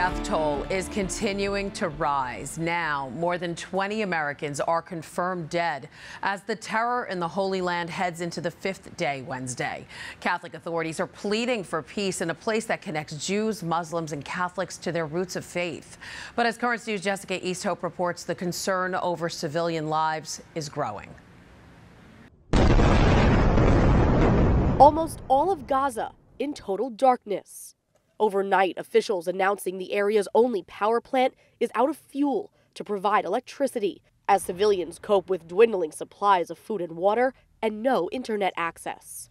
death toll is continuing to rise. Now, more than 20 Americans are confirmed dead as the terror in the Holy Land heads into the fifth day Wednesday. Catholic authorities are pleading for peace in a place that connects Jews, Muslims, and Catholics to their roots of faith. But as Currents News' Jessica Easthope reports, the concern over civilian lives is growing. Almost all of Gaza in total darkness. Overnight, officials announcing the area's only power plant is out of fuel to provide electricity as civilians cope with dwindling supplies of food and water and no internet access.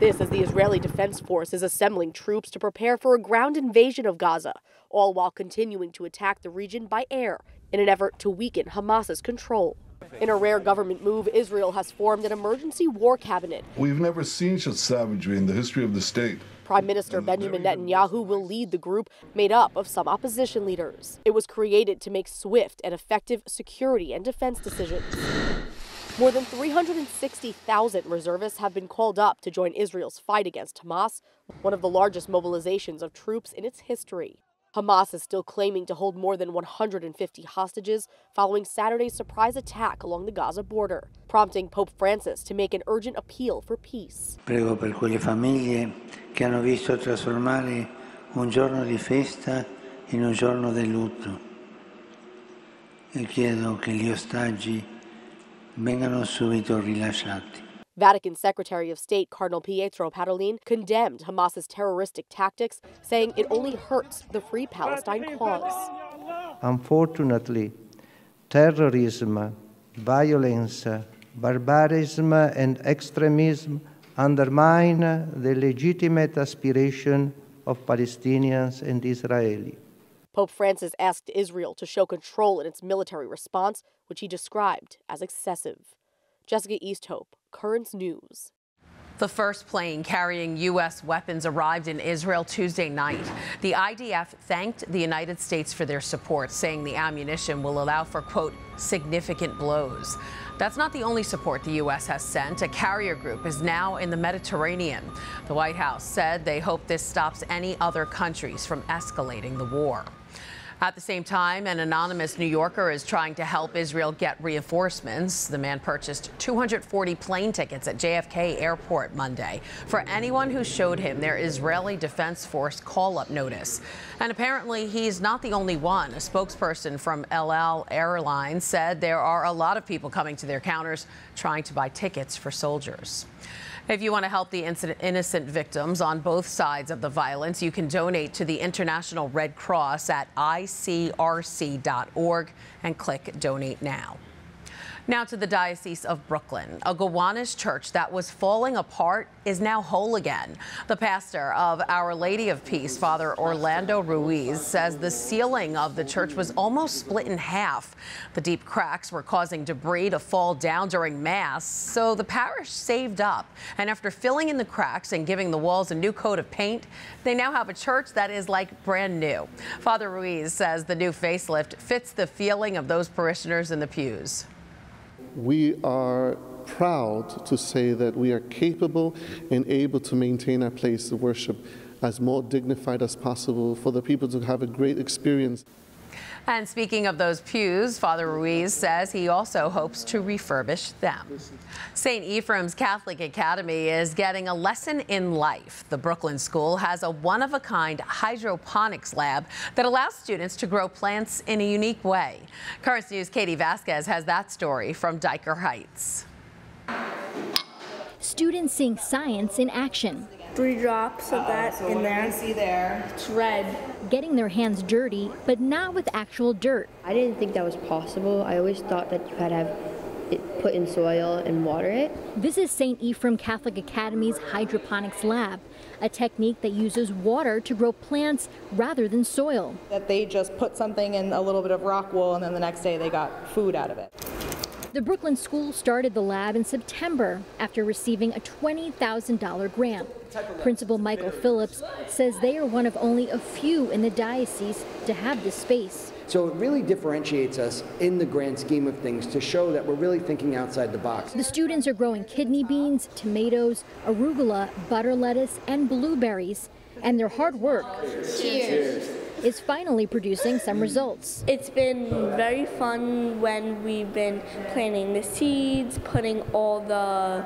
This as the Israeli Defense Force is assembling troops to prepare for a ground invasion of Gaza, all while continuing to attack the region by air in an effort to weaken Hamas's control. In a rare government move, Israel has formed an emergency war cabinet. We've never seen such savagery in the history of the state. Prime Minister Benjamin Netanyahu will lead the group made up of some opposition leaders. It was created to make swift and effective security and defense decisions. More than 360,000 reservists have been called up to join Israel's fight against Hamas, one of the largest mobilizations of troops in its history. Hamas is still claiming to hold more than 150 hostages following Saturday's surprise attack along the Gaza border, prompting Pope Francis to make an urgent appeal for peace. Prego per quelle famiglie che hanno visto trasformare un giorno di festa in un giorno di lutto e chiedo che gli ostaggi vengano subito rilasciati. Vatican Secretary of State Cardinal Pietro Parolin condemned Hamas's terroristic tactics, saying it only hurts the Free Palestine cause. Unfortunately, terrorism, violence, barbarism, and extremism undermine the legitimate aspiration of Palestinians and Israelis. Pope Francis asked Israel to show control in its military response, which he described as excessive. Jessica Easthope, Currents News. The first plane carrying U.S. weapons arrived in Israel Tuesday night. The IDF thanked the United States for their support, saying the ammunition will allow for, quote, significant blows. That's not the only support the U.S. has sent. A carrier group is now in the Mediterranean. The White House said they hope this stops any other countries from escalating the war. At the same time, an anonymous New Yorker is trying to help Israel get reinforcements. The man purchased 240 plane tickets at JFK Airport Monday for anyone who showed him their Israeli Defense Force call up notice. And apparently, he's not the only one. A spokesperson from El Al Airlines said there are a lot of people coming to their counters trying to buy tickets for soldiers. If you want to help the innocent victims on both sides of the violence, you can donate to the International Red Cross at icrc.org and click Donate Now. Now to the Diocese of Brooklyn. A Gowanus church that was falling apart is now whole again. The pastor of Our Lady of Peace, Father Orlando Ruiz, says the ceiling of the church was almost split in half. The deep cracks were causing debris to fall down during Mass, so the parish saved up. And after filling in the cracks and giving the walls a new coat of paint, they now have a church that is like brand new. Father Ruiz says the new facelift fits the feeling of those parishioners in the pews we are proud to say that we are capable and able to maintain our place of worship as more dignified as possible for the people to have a great experience. And speaking of those pews, Father Ruiz says he also hopes to refurbish them. St. Ephrem's Catholic Academy is getting a lesson in life. The Brooklyn School has a one-of-a-kind hydroponics lab that allows students to grow plants in a unique way. Currents News' Katie Vasquez has that story from Dyker Heights. Students seeing science in action three drops of uh, that so in there. see there? It's red. Getting their hands dirty, but not with actual dirt. I didn't think that was possible. I always thought that you had to have it put in soil and water it. This is St. Ephrem Catholic Academy's hydroponics lab, a technique that uses water to grow plants rather than soil. That they just put something in a little bit of rock wool and then the next day they got food out of it. The Brooklyn school started the lab in September after receiving a $20,000 grant. Principal Michael Phillips says they are one of only a few in the diocese to have this space. So it really differentiates us in the grand scheme of things to show that we're really thinking outside the box. The students are growing kidney beans, tomatoes, arugula, butter lettuce, and blueberries, and their hard work. Cheers. Is finally producing some results. It's been very fun when we've been planting the seeds, putting all the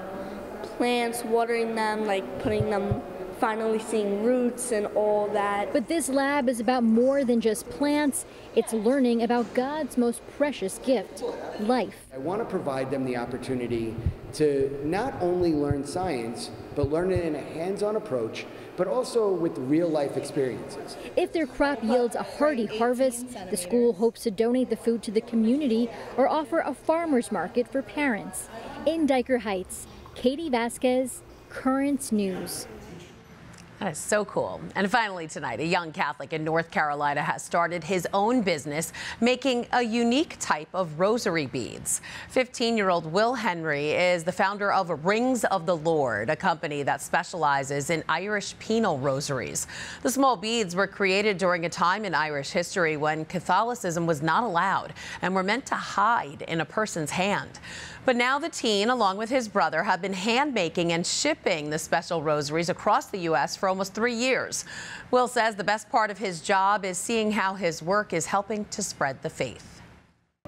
plants, watering them, like putting them finally seeing roots and all that. But this lab is about more than just plants. It's learning about God's most precious gift, life. I want to provide them the opportunity to not only learn science, but learn it in a hands-on approach, but also with real-life experiences. If their crop yields a hearty harvest, the school hopes to donate the food to the community or offer a farmer's market for parents. In Dyker Heights, Katie Vasquez, Currents News. That is so cool. And finally tonight, a young Catholic in North Carolina has started his own business making a unique type of rosary beads. 15-year-old Will Henry is the founder of Rings of the Lord, a company that specializes in Irish penal rosaries. The small beads were created during a time in Irish history when Catholicism was not allowed and were meant to hide in a person's hand. But now the teen, along with his brother, have been hand making and shipping the special rosaries across the U.S. for almost three years. Will says the best part of his job is seeing how his work is helping to spread the faith.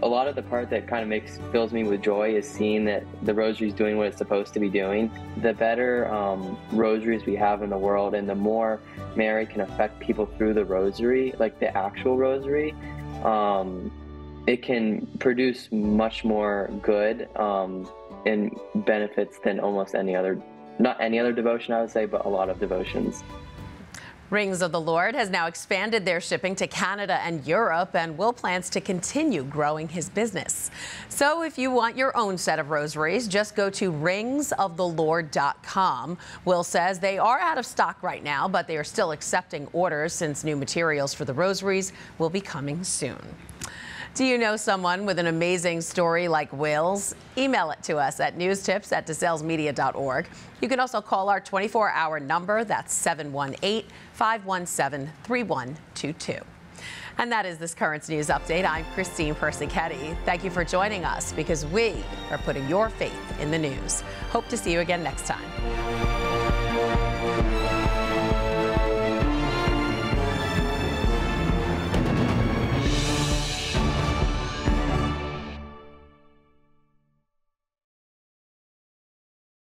A lot of the part that kind of makes fills me with joy is seeing that the rosary is doing what it's supposed to be doing. The better um, rosaries we have in the world, and the more Mary can affect people through the rosary, like the actual rosary, um, it can produce much more good um, and benefits than almost any other, not any other devotion, I would say, but a lot of devotions. Rings of the Lord has now expanded their shipping to Canada and Europe, and Will plans to continue growing his business. So if you want your own set of rosaries, just go to ringsoftheLord.com. Will says they are out of stock right now, but they are still accepting orders since new materials for the rosaries will be coming soon. Do you know someone with an amazing story like Will's? Email it to us at newstips at desalesmedia.org. You can also call our 24 hour number, that's 718 517 3122. And that is this Currents News Update. I'm Christine Persichetti. Thank you for joining us because we are putting your faith in the news. Hope to see you again next time.